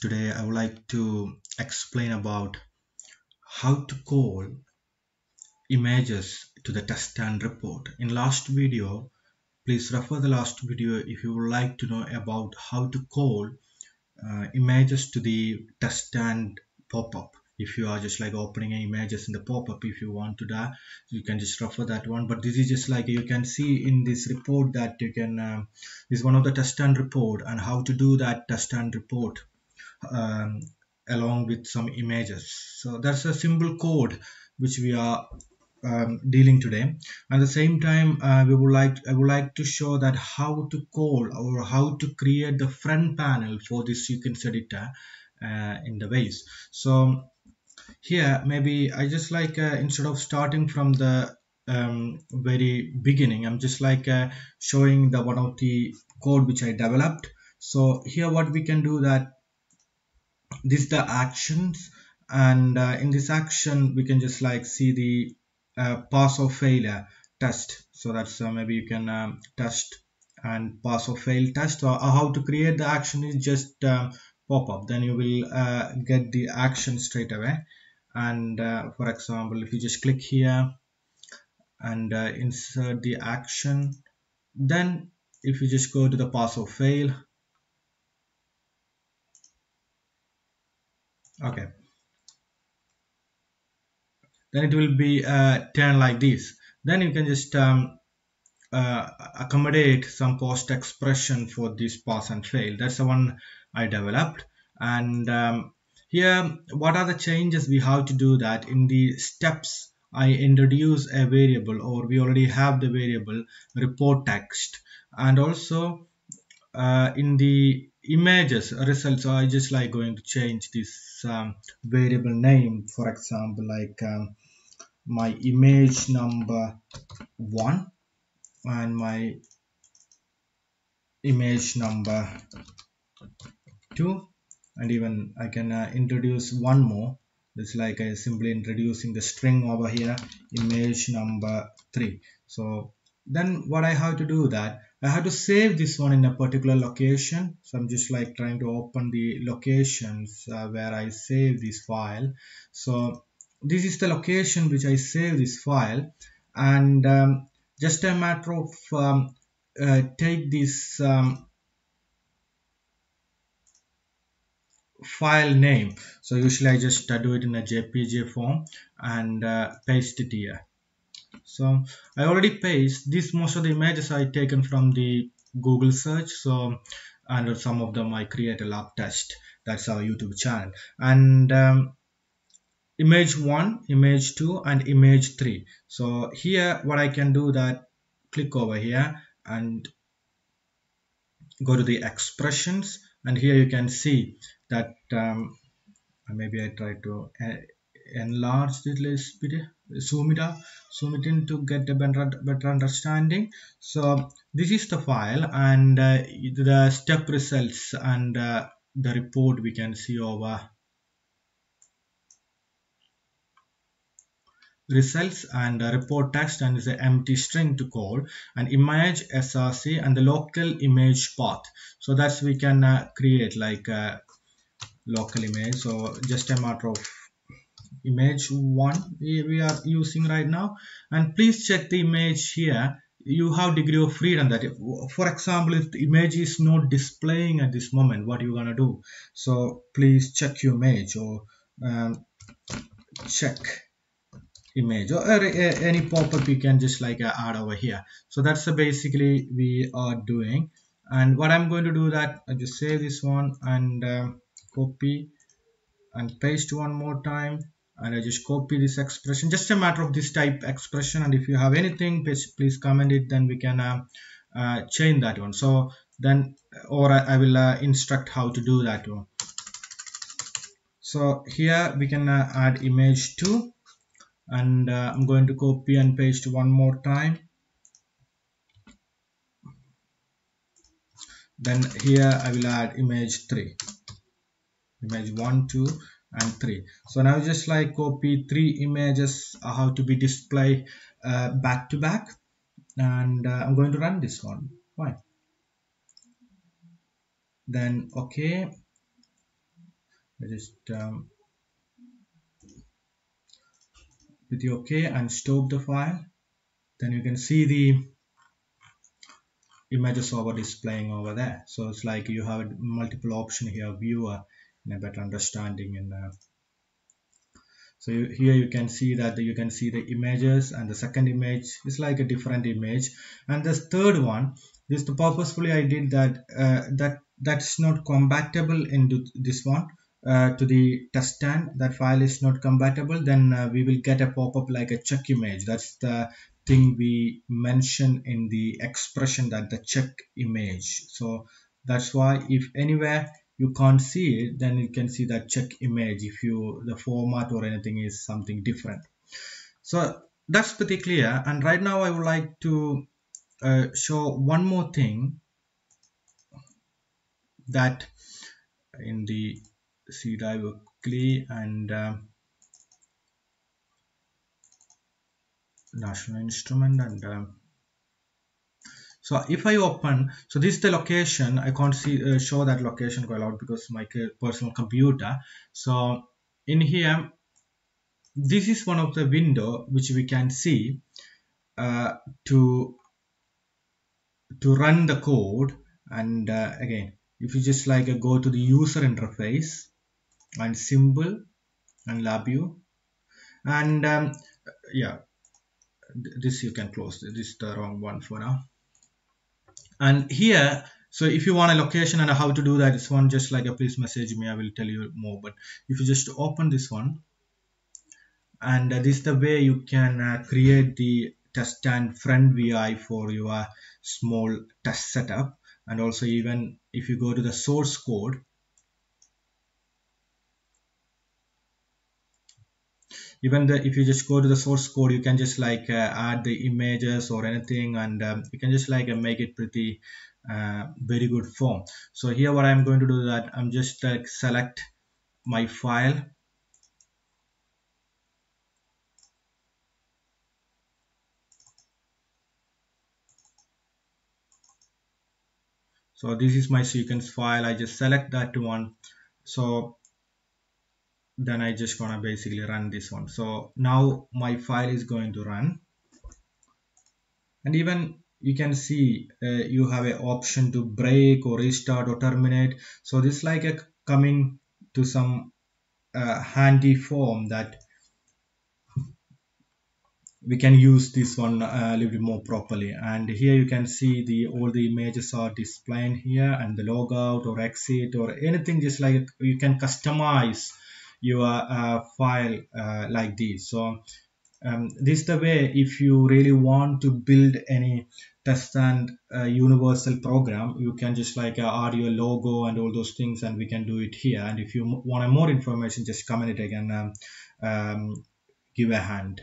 Today I would like to explain about how to call images to the TestStand report. In last video, please refer the last video if you would like to know about how to call uh, images to the TestStand pop-up. If you are just like opening images in the pop-up, if you want to that, you can just refer that one. But this is just like you can see in this report that you can, uh, this is one of the TestStand report and how to do that TestStand report um, along with some images. So that's a simple code which we are um, dealing today. At the same time uh, we would like I would like to show that how to call or how to create the front panel for this sequence editor uh, in the ways so here maybe I just like uh, instead of starting from the um, very beginning I'm just like uh, showing the one of the code which I developed. So here what we can do that this the actions and uh, in this action we can just like see the uh, pass or failure test. So that's uh, maybe you can um, test and pass or fail test. Or how to create the action is just um, pop up. Then you will uh, get the action straight away. And uh, for example if you just click here and uh, insert the action then if you just go to the pass or fail okay. Then it will be uh, turned like this. Then you can just um, uh, accommodate some post expression for this pass and fail. That's the one I developed. And um, here what are the changes we have to do that in the steps I introduce a variable or we already have the variable report text? And also uh, in the images results I just like going to change this um, variable name. For example like um, my image number one and my image number two. And even I can uh, introduce one more. It's like I simply introducing the string over here image number three. So then what I have to do that I have to save this one in a particular location. So I'm just like trying to open the locations uh, where I save this file. So this is the location which I save this file. And um, just a matter of um, uh, take this um, file name. So usually I just uh, do it in a JPG form and uh, paste it here so I already paste. This most of the images I taken from the Google search. So and some of them I create a lab test. That's our YouTube channel. And um, image 1 image 2 and image 3 so here what I can do that click over here and go to the expressions. And here you can see that um, maybe I try to uh, enlarge a little bit zoom it out zoom it in to get a better, better understanding. So this is the file and uh, the step results and uh, the report we can see over. Results and report text and is an empty string to call an image src and the local image path. So that's we can uh, create like a local image. So just a matter of image one we are using right now. And please check the image here. You have degree of freedom that if, for example if the image is not displaying at this moment what you gonna do? So please check your image or um, check image. Or any pop-up you can just like uh, add over here. So that's uh, basically we are doing. And what I'm going to do that I just save this one and um, copy and paste one more time and I just copy this expression. Just a matter of this type expression. And if you have anything please, please comment it. Then we can uh, uh, change that one. So then or I, I will uh, instruct how to do that one. So here we can uh, add image 2 and uh, I'm going to copy and paste one more time. Then here I will add image 3 image 1 2 and 3 so now just like copy three images uh, how to be displayed uh, back to back. And uh, I'm going to run this one. Fine. Then okay. I just um, with the OK and stop the file. Then you can see the images over displaying over there. So it's like you have multiple option here viewer a better understanding and uh, so here you can see that you can see the images and the second image is like a different image. And this third one this purposefully I did that uh, that that's not compatible into this one uh, to the TestStand. That file is not compatible. Then uh, we will get a pop-up like a check image. That's the thing we mention in the expression that the check image. So that's why if anywhere you can't see it then you can see that check image if you the format or anything is something different. So that's pretty clear. And right now I would like to uh, show one more thing that in the C drive quickly and uh, national instrument and um, so if I open so this is the location. I can't see uh, show that location quite a lot because my personal computer. So in here this is one of the window which we can see uh, to to run the code. And uh, again if you just like uh, go to the user interface and symbol and LabVIEW and um, yeah this you can close. This is the wrong one for now and here so if you want a location and how to do that this one just like a please message me i will tell you more. But if you just open this one and this is the way you can uh, create the TestStand front vi for your small test setup. And also even if you go to the source code even the if you just go to the source code you can just like uh, add the images or anything and um, you can just like uh, make it pretty uh, very good form. So here what I'm going to do is that I'm just like select my file. So this is my sequence file. I just select that one. So then I just gonna basically run this one. So now my file is going to run. And even you can see uh, you have an option to break or restart or terminate. So this like a coming to some uh, handy form that we can use this one uh, a little bit more properly. And here you can see the all the images are displaying here and the logout or exit or anything just like you can customize your uh, file uh, like this. So um, this is the way if you really want to build any test and uh, universal program you can just like uh, add your logo and all those things and we can do it here. And if you want more information just comment it again um, um, give a hand